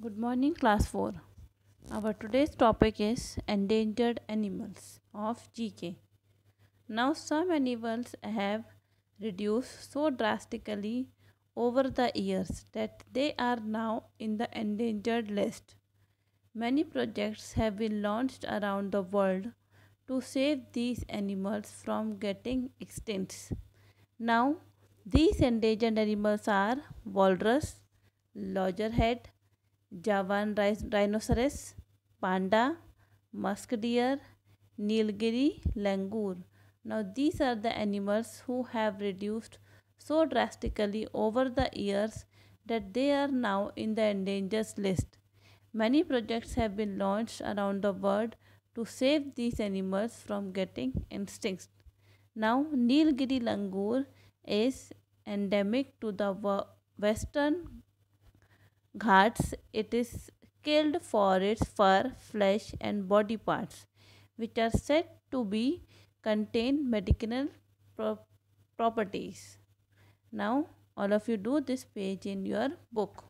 Good morning, class 4. Our today's topic is endangered animals of GK. Now, some animals have reduced so drastically over the years that they are now in the endangered list. Many projects have been launched around the world to save these animals from getting extinct. Now, these endangered animals are walrus, loggerhead, Javan rhinoceros, panda, musk deer, Nilgiri langur. Now these are the animals who have reduced so drastically over the years that they are now in the endangered list. Many projects have been launched around the world to save these animals from getting extinct. Now Nilgiri langur is endemic to the western Ghats, it is killed for its fur, flesh and body parts which are said to be contain medicinal pro properties. Now all of you do this page in your book.